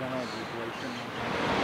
gonna replace him.